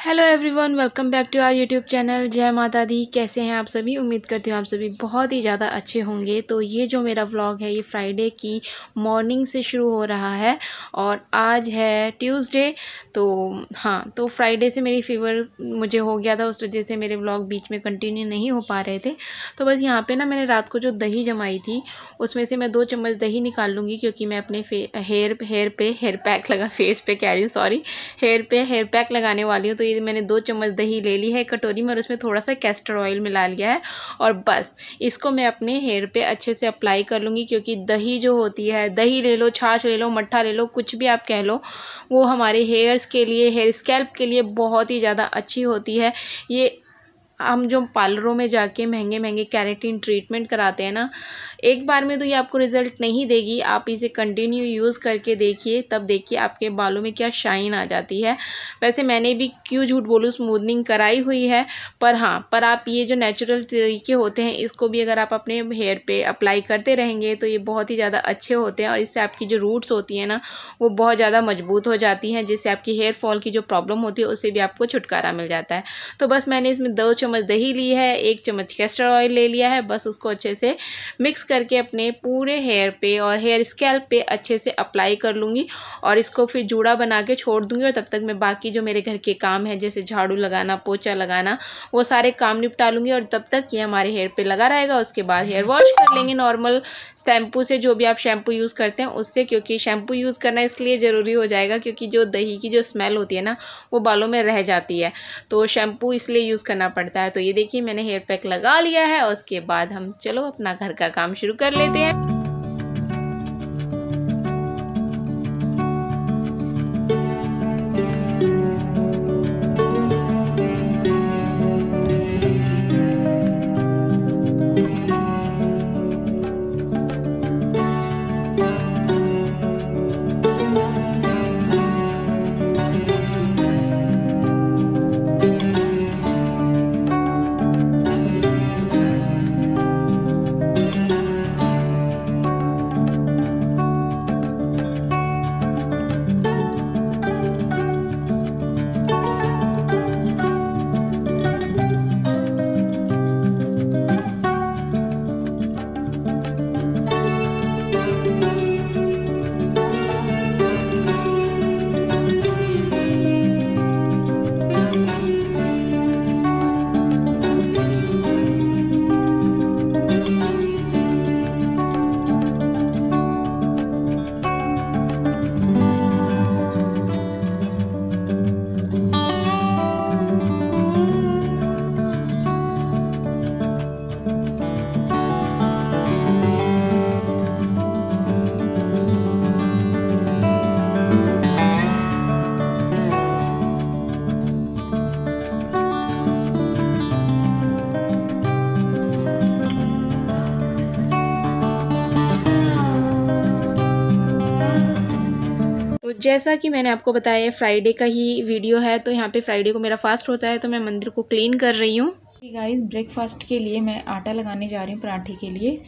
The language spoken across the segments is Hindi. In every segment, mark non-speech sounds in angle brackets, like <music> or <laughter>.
Hello everyone welcome back to our YouTube channel जय माता दी। कैसे हैं आप सभी? उम्मीद करती हूँ आप सभी बहुत ही ज़्यादा अच्छे होंगे। तो ये जो मेरा व्लॉग है, ये फ्राइडे की मॉर्निंग से शुरू हो रहा है और आज है ट्यूसडे तो हाँ तो फ्राइडे से मेरी फीवर मुझे हो गया था, उस वजह से मेरे व्लॉग बीच में कंटिन्यू नहीं हो पा रहे थे। तो बस यहाँ पर ना मैंने रात को जो दही जमाई थी, उसमें से मैं दो चम्मच दही निकाल लूँगी क्योंकि मैं अपने हेयर हेयर पे हेयर पैक लगा <laughs> फेस पे कह रही हूँ सॉरी हेयर पे हेयर पैक लगाने वाली हूँ तो ये मैंने दो चम्मच दही ले ली है, कटोरी में और उसमें थोड़ा सा कैस्टर ऑयल मिला लिया है और बस, इसको मैं अपने हेयर पे अच्छे से अप्लाई कर लूँगी क्योंकि दही जो होती है, दही ले लो, छाछ ले लो, मट्ठा ले लो, कुछ भी आप कह लो, वो हमारे हेयर्स के लिए हेयर स्कैल्प के लिए बहुत ही ज़्यादा अच्छी होती है। ये हम जो पार्लरों में जाके महँगे महँगे कैरेटीन ट्रीटमेंट कराते हैं ना, एक बार में तो ये आपको रिज़ल्ट नहीं देगी। आप इसे कंटिन्यू यूज़ करके देखिए, तब देखिए आपके बालों में क्या शाइन आ जाती है। वैसे मैंने भी क्यों झूठ बोलूँ स्मूदनिंग कराई हुई है, पर हाँ पर आप ये जो नेचुरल तरीके होते हैं, इसको भी अगर आप अपने हेयर पे अप्लाई करते रहेंगे तो ये बहुत ही ज़्यादा अच्छे होते हैं और इससे आपकी जो रूट्स होती हैं ना, वो बहुत ज़्यादा मज़बूत हो जाती हैं, जिससे आपकी हेयर फॉल की जो प्रॉब्लम होती है, उससे भी आपको छुटकारा मिल जाता है। तो बस मैंने इसमें दो चम्मच दही ली है, एक चम्मच कैस्टर ऑयल ले लिया है, बस उसको अच्छे से मिक्स करके अपने पूरे हेयर पे और हेयर स्कैल्प पे अच्छे से अप्लाई कर लूँगी और इसको फिर जूड़ा बना के छोड़ दूँगी और तब तक मैं बाकी जो मेरे घर के काम हैं, जैसे झाड़ू लगाना पोचा लगाना, वो सारे काम निपटा लूँगी और तब तक ये हमारे हेयर पे लगा रहेगा। उसके बाद हेयर वॉश कर लेंगे नॉर्मल शैम्पू से, जो भी आप शैम्पू यूज़ करते हैं उससे, क्योंकि शैम्पू यूज़ करना इसलिए ज़रूरी हो जाएगा क्योंकि जो दही की जो स्मेल होती है ना, वो बालों में रह जाती है। तो शैम्पू इसलिए यूज़ करना पड़ता है। तो ये देखिए मैंने हेयर पैक लगा लिया है, और उसके बाद हम चलो अपना घर का काम शुरू कर लेते हैं। जैसा कि मैंने आपको बताया फ्राइडे का ही वीडियो है तो यहाँ पे फ्राइडे को मेरा फास्ट होता है तो मैं मंदिर को क्लीन कर रही हूँ। गाइस ब्रेकफास्ट के लिए मैं आटा लगाने जा रही हूँ पराठे के लिए।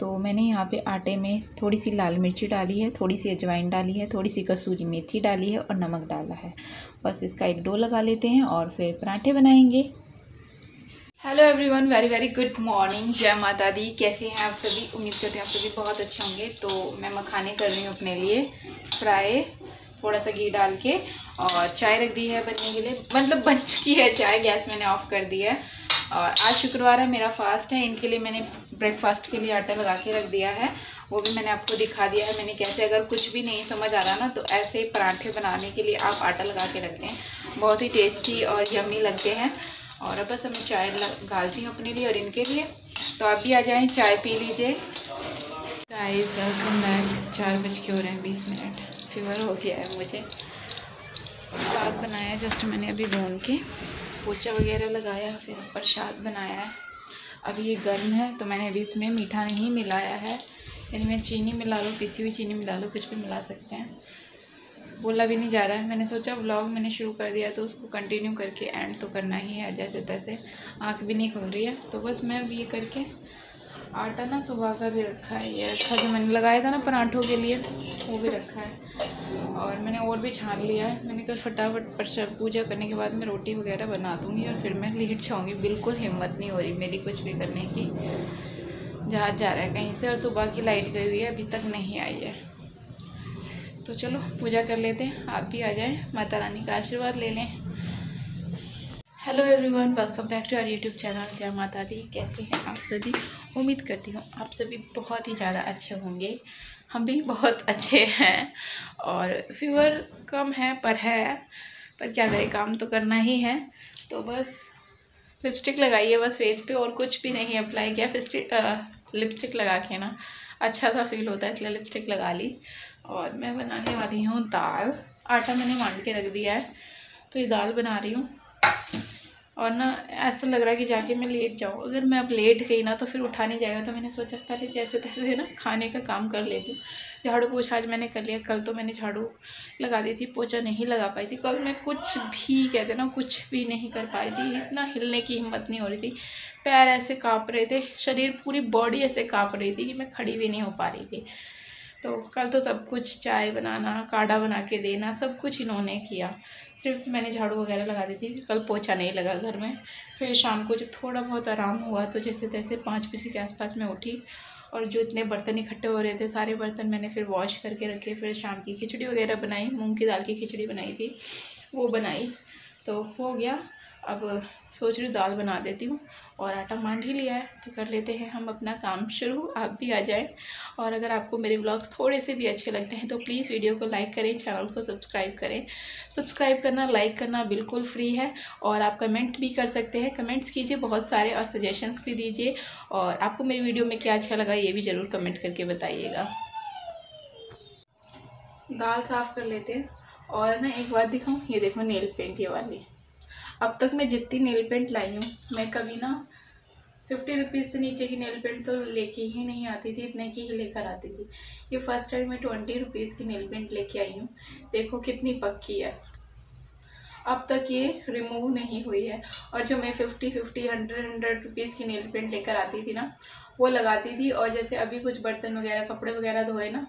तो मैंने यहाँ पे आटे में थोड़ी सी लाल मिर्ची डाली है थोड़ी सी अजवाइन डाली है थोड़ी सी कसूरी मेथी डाली है और नमक डाला है। बस इसका एक डो लगा लेते हैं और फिर पराठे बनाएँगे। Hello everyone very very good morning जय माता दी। कैसे हैं आप सभी? उम्मीद करते हैं आप सभी बहुत अच्छे होंगे। तो मैं मखाने कर रही हूँ अपने लिए फ्राई थोड़ा सा घी डाल के। और चाय रख दी है बनने के लिए। मतलब बन चुकी है चाय, गैस मैंने ऑफ़ कर दी है। और आज शुक्रवार है, मेरा फास्ट है। इनके लिए मैंने ब्रेकफास्ट के लिए आटा लगा के रख दिया है। वो भी मैंने आपको दिखा दिया है। मैंने कैसे, अगर कुछ भी नहीं समझ आ रहा ना तो ऐसे पराठे बनाने के लिए आप आटा लगा के रख दें बहुत ही टेस्टी और यमी लगते हैं। और अब बस मैं चाय डालती हूँ अपने लिए और इनके लिए। तो आप भी आ जाएँ, चाय पी लीजिए। गाइस वेलकम बैक चार बज के हो रहे हैं बीस मिनट। फीवर हो गया है मुझे। साग बनाया जस्ट मैंने अभी भून के। पोचा वगैरह लगाया, फिर प्रसाद बनाया है। अभी ये गर्म है तो मैंने अभी इसमें मीठा नहीं मिलाया है। यानी मैं चीनी मिला लूँ, पिसी हुई चीनी मिला लूँ, कुछ भी मिला सकते हैं। बोला भी नहीं जा रहा है। मैंने सोचा व्लॉग मैंने शुरू कर दिया तो उसको कंटिन्यू करके एंड तो करना ही है जैसे तैसे आँख भी नहीं खुल रही है। तो बस मैं अब ये करके आटा ना सुबह का भी रखा है। ये रखा जो मैंने लगाया था ना पराठों के लिए, वो भी रखा है। और मैंने और भी छान लिया है। मैंने कहा फटाफट पर पूजा करने के बाद मैं रोटी वगैरह बना दूँगी और फिर मैं लेट जाऊँगी। बिल्कुल हिम्मत नहीं हो रही मेरी कुछ भी करने की। जहाज़ जा रहा है कहीं से और सुबह की लाइट गई हुई है, अभी तक नहीं आई है। तो चलो, पूजा कर लेते हैं। आप भी आ जाएँ, माता रानी का आशीर्वाद ले लें। Hello everyone welcome back to our YouTube channel जय माता दी। कैसे हैं आप सभी? उम्मीद करती हूँ आप सभी बहुत ही ज़्यादा अच्छे होंगे। हम भी बहुत अच्छे हैं और फीवर कम है, पर है। पर क्या करें, काम तो करना ही है। तो बस लिपस्टिक लगाई है बस फेस पे और कुछ भी नहीं अप्लाई किया। फिस्टिक लिपस्टिक लगा के ना अच्छा सा फील होता है, इसलिए लिपस्टिक लगा ली। और मैं बनाने वाली हूँ दाल। आटा मैंने मान के रख दिया है तो ये दाल बना रही हूँ। और ना, ऐसा लग रहा है कि जाके मैं लेट जाऊँ। अगर मैं अब लेट गई ना तो फिर उठा नहीं जाएगा। तो मैंने सोचा, पहले जैसे तैसे ना खाने का काम कर लेती हूँ। झाड़ू पोछा आज मैंने कर लिया, कल तो मैंने झाड़ू लगा दी थी, पोछा नहीं लगा पाई थी। कल मैं कुछ भी, कहते ना, कुछ भी नहीं कर पा रही थी। इतना हिलने की हिम्मत नहीं हो रही थी। पैर ऐसे काँप रहे थे, शरीर पूरी बॉडी ऐसे काँप रही थी कि मैं खड़ी भी नहीं हो पा रही थी। तो कल तो सब कुछ चाय बनाना, काढ़ा बना के देना, सब कुछ इन्होंने किया। सिर्फ़ मैंने झाड़ू वगैरह लगा दी थी, कल पोछा नहीं लगा घर में। फिर शाम को जब थोड़ा बहुत आराम हुआ तो जैसे तैसे पाँच बजे के आसपास मैं उठी और जो इतने बर्तन इकट्ठे हो रहे थे, सारे बर्तन मैंने फिर वॉश करके रखे। फिर शाम की खिचड़ी वगैरह बनाई, मूँग की दाल की खिचड़ी बनाई थी, वो बनाई। तो हो गया। अब सोच रही हूँ दाल बना देती हूँ और आटा मांड ही लिया है तो कर लेते हैं हम अपना काम शुरू। आप भी आ जाएँ। और अगर आपको मेरे ब्लॉग्स थोड़े से भी अच्छे लगते हैं तो प्लीज़ वीडियो को लाइक करें, चैनल को सब्सक्राइब करें। सब्सक्राइब करना, लाइक करना बिल्कुल फ्री है और आप कमेंट भी कर सकते हैं। कमेंट्स कीजिए, बहुत सारे और सजेशंस भी दीजिए। और आपको मेरी वीडियो में क्या अच्छा लगा, ये भी ज़रूर कमेंट करके बताइएगा। दाल साफ़ कर लेते हैं। और ना एक बात दिखाऊँ, ये देखो नेल पेंट ये वाली। अब तक मैं जितनी नेल पेंट लाई हूँ, मैं कभी ना फिफ्टी रुपीज़ से नीचे की नेल पेंट तो लेके ही नहीं आती थी, इतने की ही लेकर आती थी। ये फ़र्स्ट टाइम मैं ट्वेंटी रुपीज़ की नेल पेंट लेके आई हूँ। देखो कितनी पक्की है। अब तक ये रिमूव नहीं हुई है। और जो मैं fifty fifty hundred hundred rupees की नेल पेंट लेकर आती थी ना, वो लगाती थी। और जैसे अभी कुछ बर्तन वगैरह, कपड़े वगैरह धोए ना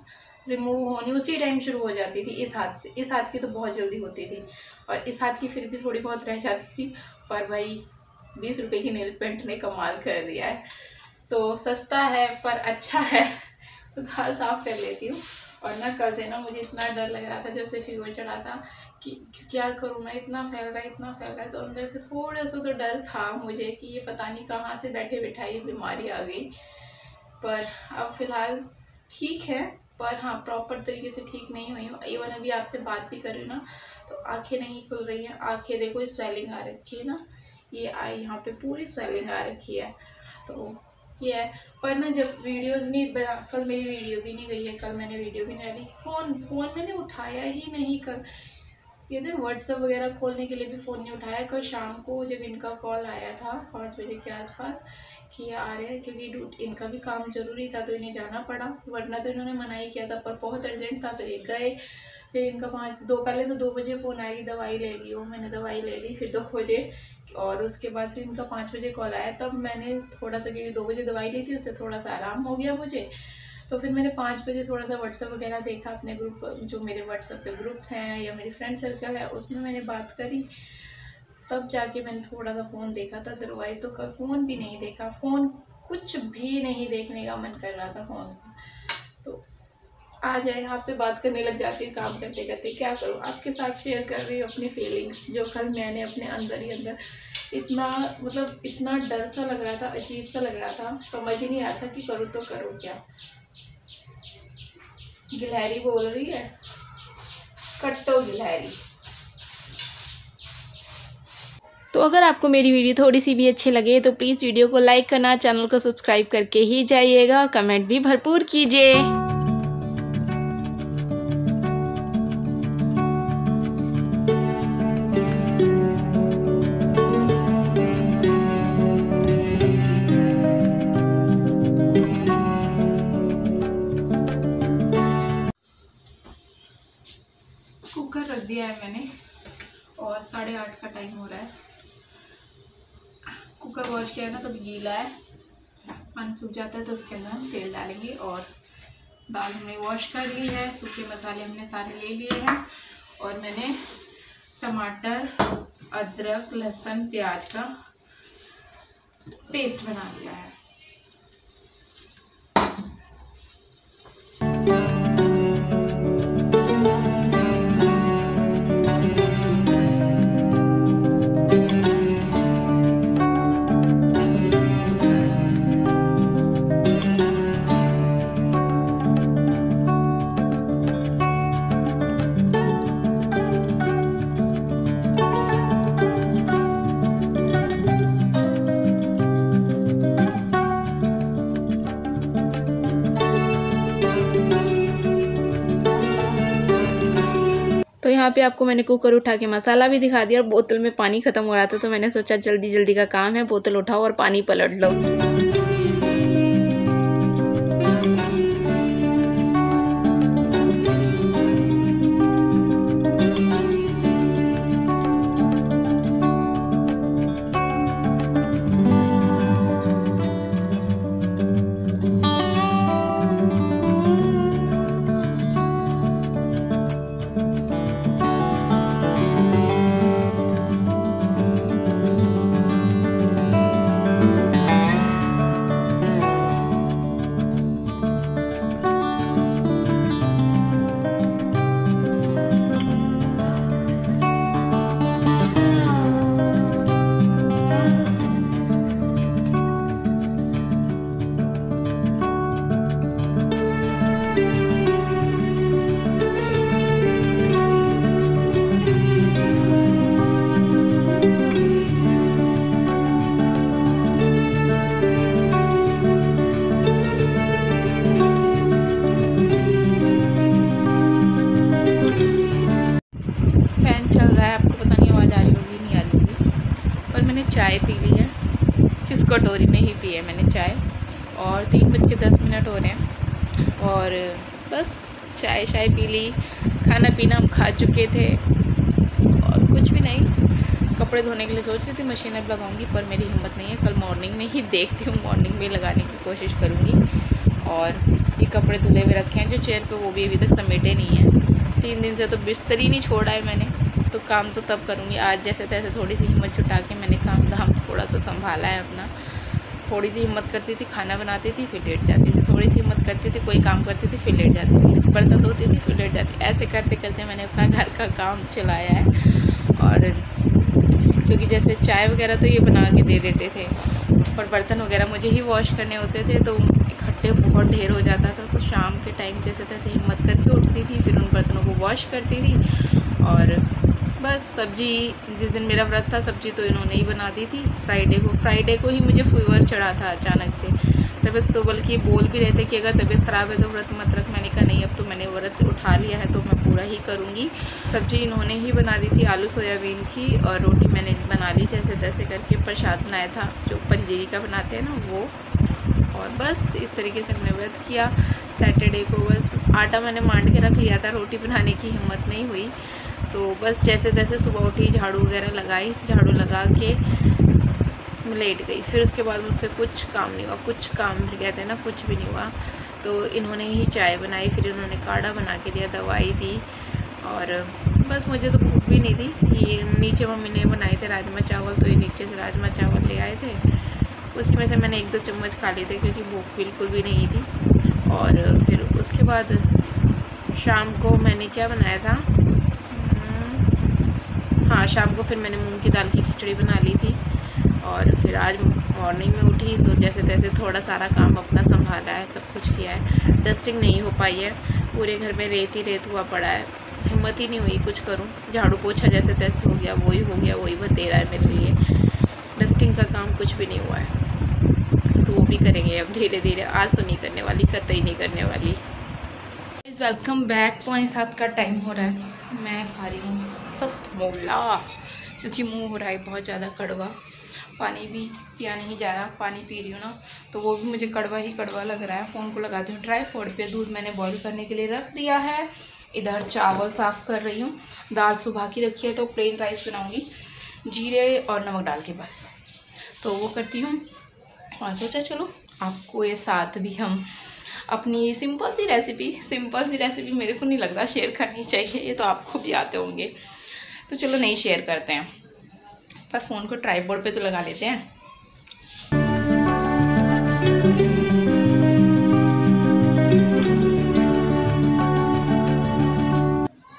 रिमूव होनी, उसी टाइम शुरू हो जाती थी इस हाथ से। इस हाथ की तो बहुत जल्दी होती थी। और इस हाथ की फिर भी थोड़ी बहुत रह जाती थी, पर भाई, बीस रुपए की नेल पेंट ने कमाल कर दिया है। तो सस्ता है, पर अच्छा है। तो दाल साफ़ कर लेती हूँ। और ना कर देना, मुझे इतना डर लग रहा था जब से फीवर चढ़ा था कि क्या करूँ मैं? इतना फैल रहा है, इतना फैल रहा है। तो अंदर से थोड़ा सा तो डर था मुझे कि ये पता नहीं कहाँ से बैठे बैठाई बीमारी आ गई। पर अब फ़िलहाल ठीक है। पर हाँ प्रॉपर तरीके से ठीक नहीं हुई हूँ। इवन अभी आपसे बात भी कर रही हूँ ना तो आँखें नहीं खुल रही हैं। आँखें देखो स्वेलिंग आ रखी है ना। ये आई, यहाँ पे पूरी स्वेलिंग आ रखी है। तो ये है। पर ना जब वीडियोस नहीं बना, कल मेरी वीडियो भी नहीं गई है, कल मैंने वीडियो भी नहीं डाली। फ़ोन फ़ोन मैंने उठाया ही नहीं कल। ये थे व्हाट्सअप वगैरह खोलने के लिए भी फ़ोन नहीं उठाया। कल शाम को जब इनका कॉल आया था, पाँच बजे के आसपास कि ये आ रहे हैं, क्योंकि इनका भी काम ज़रूरी था तो इन्हें जाना पड़ा, वरना तो इन्होंने मना ही किया था, पर बहुत अर्जेंट था तो ये गए, फिर इनका पाँच, दो, पहले तो दो बजे फ़ोन आएगी दवाई ले ली, वो मैंने दवाई ले ली, फिर दो बजे, और उसके बाद फिर इनका पाँच बजे कॉल आया, तब मैंने थोड़ा सा, क्योंकि दो बजे दवाई ली थी, उससे थोड़ा सा आराम हो गया मुझे तो फिर मैंने पाँच बजे थोड़ा सा व्हाट्सअप वगैरह देखा, अपने ग्रुप जो मेरे व्हाट्सअप पे ग्रुप्स हैं, या मेरी फ्रेंड सर्कल है, उसमें मैंने बात करी तब जाके मैंने थोड़ा सा फ़ोन देखा था अदरवाइज़ तो कल फ़ोन भी नहीं देखा। फ़ोन कुछ भी नहीं देखने का मन कर रहा था फ़ोन। तो आ जाए आपसे बात करने लग जाती हूँ काम करते करते। क्या करूँ? आपके साथ शेयर कर रही हूँ अपनी फीलिंग्स जो कल मैंने अपने अंदर ही अंदर। इतना मतलब इतना डर सा लग रहा था, अजीब सा लग रहा था। समझ ही नहीं आता कि करूँ तो करूँ क्या। गिलहरी बोल रही है? कट्टो गिलहरी। तो अगर आपको मेरी वीडियो थोड़ी सी भी अच्छी लगे तो प्लीज़ वीडियो को लाइक करना, चैनल को सब्सक्राइब करके ही जाइएगा और कमेंट भी भरपूर कीजिए। सूख जाता है तो उसके अंदर हम तेल डालेंगे और दाल हमने वॉश कर ली है, सूखे मसाले हमने सारे ले लिए हैं और मैंने टमाटर, अदरक, लहसुन, प्याज का पेस्ट बना लिया है। यहाँ पे आपको मैंने कुकर उठा के मसाला भी दिखा दिया और बोतल में पानी ख़त्म हो रहा था तो मैंने सोचा जल्दी जल्दी का काम है, बोतल उठाओ और पानी पलट लो। चाय शाय पी ली, खाना पीना हम खा चुके थे। और कुछ भी नहीं, कपड़े धोने के लिए सोच रही थी, मशीन अब लगाऊँगी, पर मेरी हिम्मत नहीं है। कल मॉर्निंग में ही देखती हूँ मॉर्निंग में लगाने की कोशिश करूँगी। और ये कपड़े धुले हुए रखे हैं, जो चेयर पे, वो भी अभी तक समेटे नहीं हैं। तीन दिन से तो बिस्तर ही नहीं छोड़ा है मैंने तो काम तो तब करूँगी। आज जैसे तैसे थोड़ी सी हिम्मत जुटा के मैंने काम धाम थोड़ा सा संभाला है अपना। थोड़ी सी हिम्मत करती थी, खाना बनाती थी, फिर लेट जाती थी। थोड़ी सी करती थी, कोई काम करती थी, फिर लेट जाती थी। बर्तन धोती थी, फिर लेट जाती ऐसे करते करते मैंने अपना घर का काम चलाया है। और क्योंकि जैसे चाय वगैरह तो ये बना के दे देते थे, और बर्तन वगैरह मुझे ही वॉश करने होते थे तो इकट्ठे बहुत ढेर हो जाता था। तो शाम के टाइम जैसे तैसे हिम्मत करके उठती थी, फिर उन बर्तनों को वॉश करती थी। और बस सब्ज़ी, जिस दिन मेरा व्रत था, सब्ज़ी तो इन्होंने ही बना दी थी। फ्राइडे को फ्राइडे को ही मुझे फीवर चढ़ा था अचानक से। तबीयत तो बल्कि बोल भी रहे थे कि अगर तबीयत ख़राब है तो व्रत मत रख। मैंने कहा, नहीं, अब तो मैंने व्रत उठा लिया है तो मैं पूरा ही करूँगी। सब्ज़ी इन्होंने ही बना दी थी, आलू, सोयाबीन की और रोटी मैंने बना ली जैसे तैसे करके प्रसाद बनाया था। जो पंजीरी का बनाते हैं ना, वो। और बस इस तरीके से मैंने व्रत किया। सैटरडे को बस आटा मैंने मांड के रख लिया था, रोटी बनाने की हिम्मत नहीं हुई। तो बस जैसे तैसे सुबह उठी, झाड़ू वगैरह लगाई, झाड़ू लगा के लेट गई। फिर उसके बाद मुझसे कुछ काम नहीं हुआ, कुछ काम भी कहते हैं ना, कुछ भी नहीं हुआ। तो इन्होंने ही चाय बनाई, फिर इन्होंने काढ़ा बना के दिया, दवाई दी और बस मुझे तो भूख भी नहीं थी। ये नीचे मम्मी ने बनाए थे राजमा चावल तो ये नीचे से राजमा चावल ले आए थे। उसी में से मैंने एक दो चम्मच खा लिए थे, क्योंकि भूख बिल्कुल भी नहीं थी। और फिर उसके बाद शाम को मैंने क्या बनाया था? हाँ शाम को फिर मैंने मूंग की दाल की खिचड़ी बना ली थी। और फिर आज मॉर्निंग में उठी तो जैसे तैसे थोड़ा सारा काम अपना संभाला है, सब कुछ किया है। डस्टिंग नहीं हो पाई है। पूरे घर में रेत ही रेत हुआ पड़ा है। हिम्मत ही नहीं हुई कुछ करूँ। झाड़ू पोछा जैसे तैसे हो गया, वही हो गया, वही बतेरा है मेरे लिए। डस्टिंग का काम कुछ भी नहीं हुआ है। तो वो भी करेंगे अब धीरे धीरे। आज तो नहीं करने वाली, कतई नहीं करने वाली। इज़ वेलकम बैक पॉइंट सात का टाइम हो रहा है। मैं खा रही हूँ। सख्त मोला क्योंकि मुँह हो रहा है, बहुत ज़्यादा कड़वा। पानी भी पिया नहीं जा रहा, पानी पी रही हूँ ना तो वो भी मुझे कड़वा ही कड़वा लग रहा है। फ़ोन को लगाती हूँ ड्राई फ्रूट पे दूध मैंने बॉईल करने के लिए रख दिया है। इधर चावल साफ़ कर रही हूँ, दाल सुबह की रखी है तो प्लेन राइस बनाऊँगी, जीरे और नमक डाल के बस। तो वो करती हूँ, और सोचा चलो, आपको ये साथ भी हम अपनी सिंपल सी रेसिपी सिंपल सी रेसिपी मेरे को नहीं लगता शेयर करनी चाहिए, ये तो आपको भी आते होंगे। तो चलो नहीं शेयर करते हैं। पर फ़ोन को ट्राईबोर्ड पे तो लगा लेते हैं।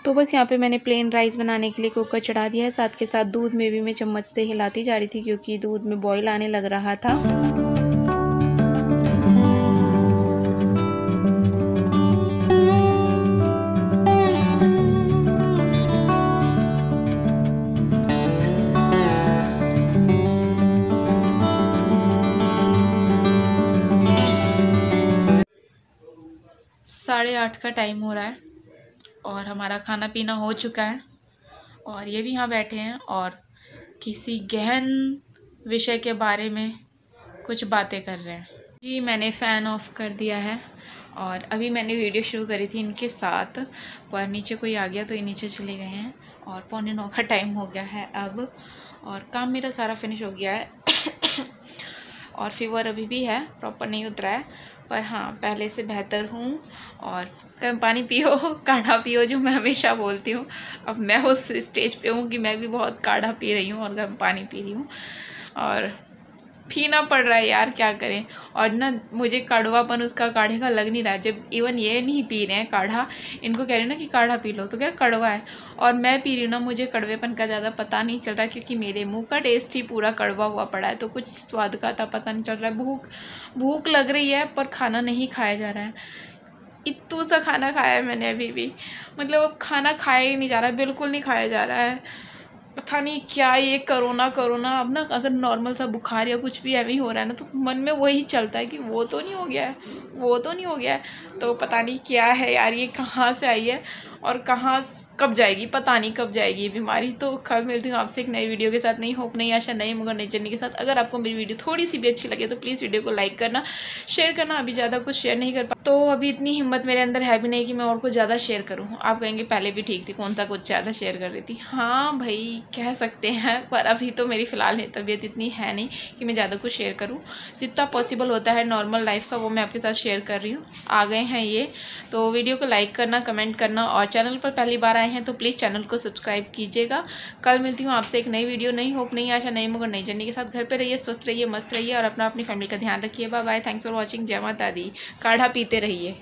तो बस यहाँ पे मैंने प्लेन राइस बनाने के लिए कुकर चढ़ा दिया है। साथ के साथ दूध में भी मैं चम्मच से हिलाती जा रही थी क्योंकि दूध में बॉईल आने लग रहा था। आठ का टाइम हो रहा है और हमारा खाना पीना हो चुका है और ये भी यहाँ बैठे हैं और किसी गहन विषय के बारे में कुछ बातें कर रहे हैं। जी, मैंने फ़ैन ऑफ़ कर दिया है और अभी मैंने वीडियो शुरू करी थी इनके साथ, पर नीचे कोई आ गया तो ये नीचे चले गए हैं और पौने नौ का टाइम हो गया है अब और काम मेरा सारा फिनिश हो गया है। और फीवर अभी भी है प्रॉपर नहीं उतरा है, पर हाँ पहले से बेहतर हूँ और गर्म पानी पियो, <laughs> काढ़ा पियो, जो मैं हमेशा बोलती हूँ। अब मैं उस स्टेज पे हूँ कि मैं भी बहुत काढ़ा पी रही हूँ और गर्म पानी पी रही हूँ। और पीना पड़ रहा है यार, क्या करें? और ना, मुझे कड़वापन उसका, काढ़े का लग नहीं रहा। जब इवन ये नहीं पी रहे हैं काढ़ा, इनको कह रहे हैं ना कि काढ़ा पी लो तो कह रहे कड़वा है। और मैं पी रही हूँ ना, मुझे कड़वेपन का ज़्यादा पता नहीं चल रहा, क्योंकि मेरे मुँह का टेस्ट ही पूरा कड़वा हुआ पड़ा है तो कुछ स्वाद का था, पता नहीं चल रहा। है भूख भूख लग रही है, पर खाना नहीं खाया जा रहा है। इतू सा खाना खाया है मैंने अभी भी। मतलब अब खाना खाया ही नहीं जा रहा है बिल्कुल नहीं खाया जा रहा है। पता नहीं क्या ये करोना करोना अब ना अगर नॉर्मल सा बुखार या कुछ भी ऐवी हो रहा है ना तो मन में वही चलता है कि वो तो नहीं हो गया है, वो तो नहीं हो गया है। तो पता नहीं क्या है यार, ये कहाँ से आई है और कहाँ कब जाएगी? पता नहीं कब जाएगी ये बीमारी। तो कल मिलती हूँ आपसे एक नई वीडियो के साथ नहीं, होप नहीं, आशा नहीं, मगर नई जर्नी के साथ। अगर आपको मेरी वीडियो थोड़ी सी भी अच्छी लगे तो प्लीज़ वीडियो को लाइक करना शेयर करना। अभी ज़्यादा कुछ शेयर नहीं कर पा तो अभी इतनी हिम्मत मेरे अंदर है भी नहीं कि मैं और कुछ ज़्यादा शेयर करूँ। आप कहेंगे, पहले भी ठीक थी, कौन सा कुछ ज़्यादा शेयर कर रही थी? हाँ भाई, कह सकते हैं, पर अभी तो मेरी फ़िलहाल तबीयत इतनी है नहीं कि मैं ज़्यादा कुछ शेयर करूँ। जितना पॉसिबल होता है नॉर्मल लाइफ का, वो मैं आपके साथ शेयर कर रही हूँ। आ गए हैं ये। तो वीडियो को लाइक करना कमेंट करना और चैनल पर पहली बार आए हैं तो प्लीज़ चैनल को सब्सक्राइब कीजिएगा। कल मिलती हूँ आपसे एक नई वीडियो नई होप नहीं आशा, नई मगर नई जर्नी के साथ। घर पर रहिए, स्वस्थ रहिए, मस्त रहिए और अपना अपनी फैमिली का ध्यान रखिए। Bye bye thanks for watching जय माता दी. काढ़ा पीते रहिए।